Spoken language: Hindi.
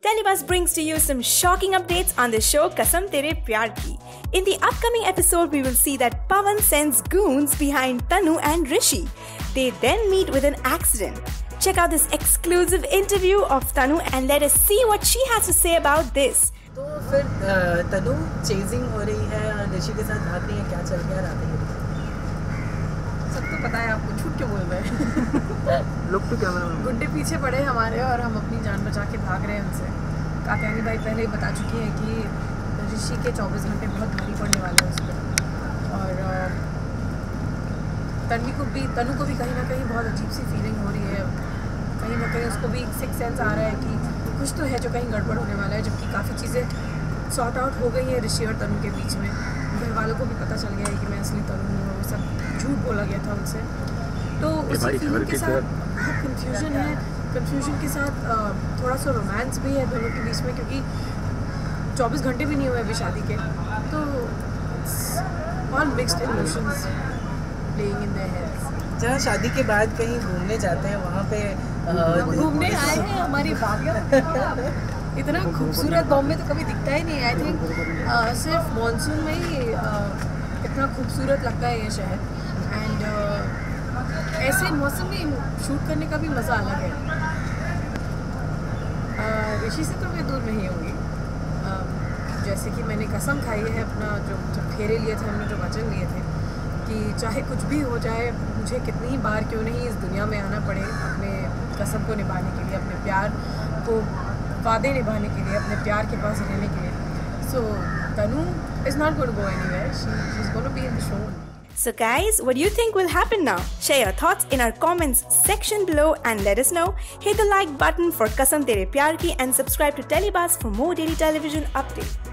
Telebuzz brings to you some shocking updates on the show Kasam Tere Pyar Ki. In the upcoming episode, we will see that Pawan sends goons behind Tanu and Rishi. They then meet with an accident. Check out this exclusive interview of Tanu and let us see what she has to say about this. तो फिर अ, तनु चेजिंग हो रही है और ऋषि के साथ भाग रही है क्या चल गया रात में सबको पता है आपको झूठ क्यों बोल रहे हैं लुक टू कैमरा गुड्डे पीछे पड़े हमारे और हम अपनी जान बचा के भाग रहे हैं उनसे। कात्यानी भाई पहले ही बता चुकी है कि ऋषि के 24 घंटे बहुत भारी पड़ने वाले हैं उस पर। और तन्वी को भी, तनु को भी कहीं ना कहीं बहुत अजीब सी फीलिंग हो रही है। कहीं ना कहीं उसको भी सिक्स सेंस आ रहा है कि कुछ तो है जो कहीं गड़बड़ होने वाला है, जबकि काफ़ी चीज़ें सॉर्ट आउट हो गई हैं ऋषि और तनु के बीच में। घर वालों को भी पता चल गया है कि मैं असली तनु हूँ वो सब झूठ बोला गया था उनसे। तो उसी फीलिंग के साथ कंफ्यूजन है। कंफ्यूजन के साथ थोड़ा सा रोमांस भी है दोनों के बीच में क्योंकि 24 घंटे भी नहीं हुए अभी शादी के। तो all mixed emotions playing in their heads जहाँ शादी के बाद कहीं घूमने जाते हैं वहाँ पे घूमने आए हैं हमारी बागिया इतना खूबसूरत बॉम्बे तो कभी दिखता ही नहीं आई थिंक सिर्फ़ मानसून में ही इतना खूबसूरत लगता है ये शहर। एंड मौसम में शूट करने का भी मज़ा अलग है। ऋषि से तो मैं दूर नहीं होंगी। जैसे कि मैंने कसम खाई है अपना जो जब फेरे लिए थे, हमने जो वचन लिए थे कि चाहे कुछ भी हो जाए, मुझे कितनी बार क्यों नहीं इस दुनिया में आना पड़े अपने कसम को निभाने के लिए, अपने प्यार को वादे निभाने के लिए, अपने प्यार के पास रहने के लिए। So Tanu is not going go anywhere she is going be in So, guys, what do you think will happen now? Share your thoughts in our comments section below and let us know. Hit the like button for Kasam Tere Pyar Ki and subscribe to Telebuzz for more daily television updates.